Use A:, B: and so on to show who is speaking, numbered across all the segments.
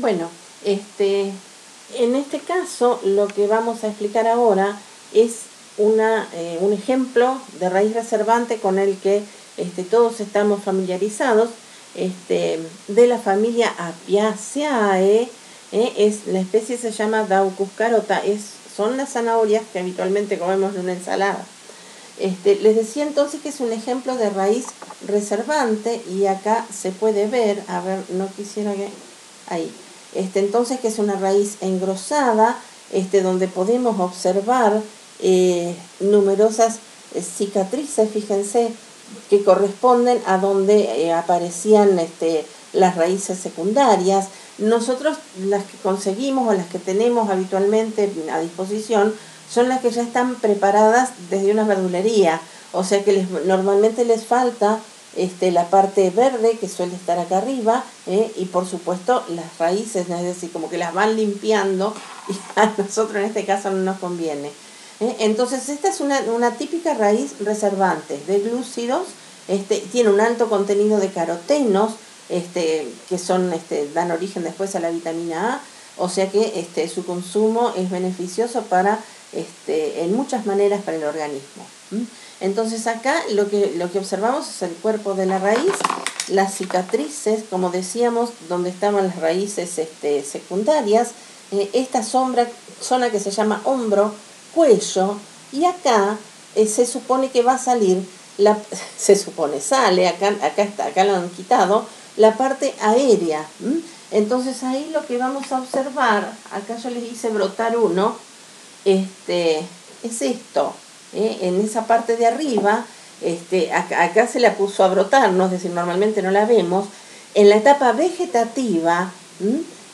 A: Bueno, este, en este caso lo que vamos a explicar ahora es una, eh, un ejemplo de raíz reservante con el que este, todos estamos familiarizados, este, de la familia Apiaceae, eh, es, la especie se llama Daucus carota, es, son las zanahorias que habitualmente comemos en una ensalada. Este, les decía entonces que es un ejemplo de raíz reservante y acá se puede ver, a ver, no quisiera que... Ahí. Este, entonces que es una raíz engrosada, este, donde podemos observar eh, numerosas eh, cicatrices, fíjense, que corresponden a donde eh, aparecían este, las raíces secundarias. Nosotros las que conseguimos o las que tenemos habitualmente a disposición son las que ya están preparadas desde una verdulería, o sea que les, normalmente les falta este, la parte verde que suele estar acá arriba ¿eh? y por supuesto las raíces, es decir, como que las van limpiando y a nosotros en este caso no nos conviene. ¿eh? Entonces esta es una, una, típica raíz reservante de glúcidos, este, tiene un alto contenido de carotenos, este, que son, este, dan origen después a la vitamina A, o sea que este, su consumo es beneficioso para, este, en muchas maneras para el organismo. Entonces acá lo que, lo que observamos es el cuerpo de la raíz, las cicatrices, como decíamos, donde estaban las raíces este, secundarias, eh, esta sombra, zona que se llama hombro, cuello, y acá eh, se supone que va a salir, la, se supone, sale, acá, acá, está, acá lo han quitado, la parte aérea. Entonces ahí lo que vamos a observar, acá yo les hice brotar uno, este, es esto. ¿Eh? En esa parte de arriba, este, acá, se la puso a brotar, ¿no? es decir, normalmente no la vemos. En la etapa vegetativa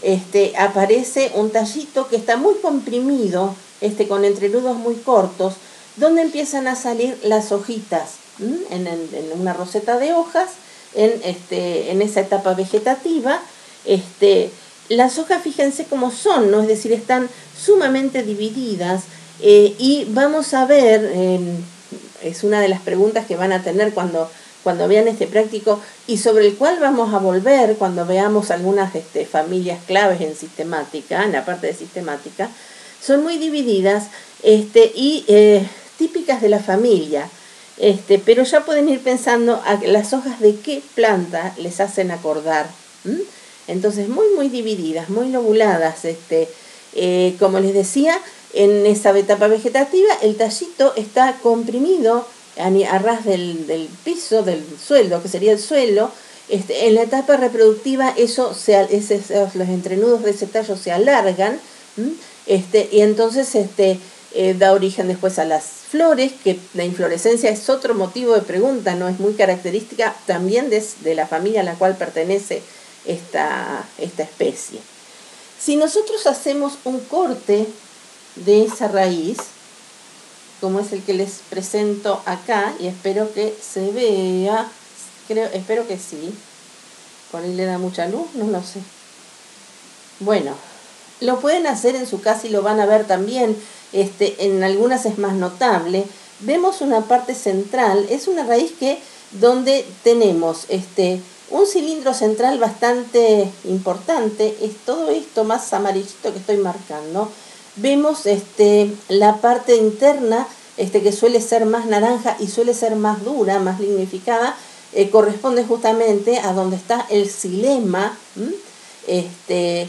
A: este, aparece un tallito que está muy comprimido, este, con entrenudos muy cortos, donde empiezan a salir las hojitas en, en, una roseta de hojas, en, este, en esa etapa vegetativa. Este, las hojas, fíjense cómo son, ¿no? es decir, están sumamente divididas eh, y vamos a ver, es una de las preguntas que van a tener cuando, cuando vean este práctico y sobre el cual vamos a volver cuando veamos algunas este, familias claves en sistemática, en la parte de sistemática, son muy divididas este, y eh, típicas de la familia. Este, pero ya pueden ir pensando a las hojas de qué planta les hacen acordar. Entonces, muy, muy divididas, muy lobuladas. Este, eh, como les decía, en esa etapa vegetativa el tallito está comprimido a, ras del, piso, del suelo, que sería el suelo. Este, en la etapa reproductiva eso se, los entrenudos de ese tallo se alargan este, y entonces este, eh, da origen después a las flores, que la inflorescencia es otro motivo de pregunta, no es muy característica también de, de la familia a la cual pertenece esta, esta especie. Si nosotros hacemos un corte de esa raíz, como es el que les presento acá, y espero que se vea, creo, espero que sí, por ahí le da mucha luz, no lo sé. Bueno, lo pueden hacer en su casa y lo van a ver también, este, en algunas es más notable. Vemos una parte central, es una raíz que donde tenemos este, un cilindro central bastante importante, es todo esto más amarillito que estoy marcando, vemos este, la parte interna este, que suele ser más naranja y suele ser más dura, más lignificada, eh, corresponde justamente a donde está el xilema. Este,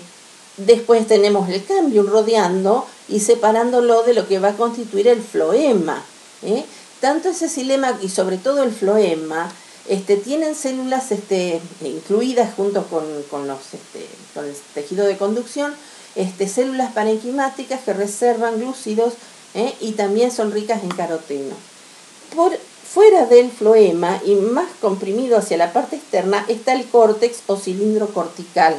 A: después tenemos el cambium rodeando y separándolo de lo que va a constituir el floema. ¿eh? Tanto ese xilema y sobre todo el floema este, tienen células este, incluidas junto con, con, los, este, con el tejido de conducción este, células parenquimáticas que reservan glúcidos ¿eh? y también son ricas en caroteno. Por fuera del floema y más comprimido hacia la parte externa está el córtex o cilindro cortical.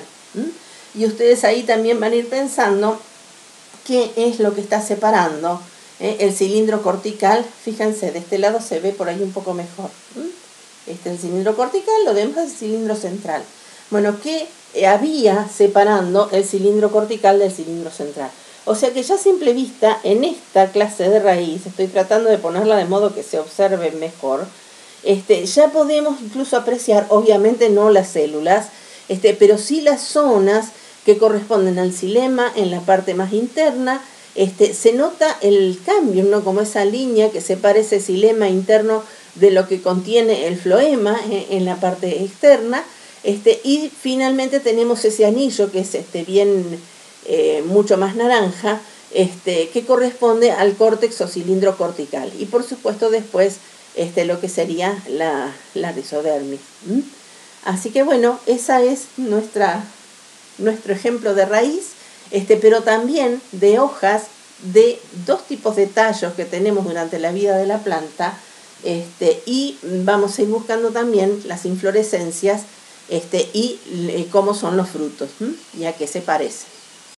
A: Y ustedes ahí también van a ir pensando qué es lo que está separando ¿eh? el cilindro cortical. Fíjense, de este lado se ve por ahí un poco mejor. Este es el cilindro cortical, lo demás es el cilindro central. Bueno, ¿qué había separando el cilindro cortical del cilindro central. O sea que ya a simple vista, en esta clase de raíz, estoy tratando de ponerla de modo que se observe mejor, este, ya podemos incluso apreciar, obviamente no las células, este, pero sí las zonas que corresponden al xilema en la parte más interna. Este, se nota el cambio, ¿no? como esa línea que separa ese xilema interno de lo que contiene el floema eh, en, la parte externa. Este, y finalmente tenemos ese anillo que es este, bien eh, mucho más naranja, este, que corresponde al córtex o cilindro cortical. Y por supuesto después este, lo que sería la, la rizodermis. Así que bueno, esa es nuestra, nuestro ejemplo de raíz, este, pero también de hojas de dos tipos de tallos que tenemos durante la vida de la planta este, y vamos a ir buscando también las inflorescencias este, y eh, cómo son los frutos y a qué se parecen.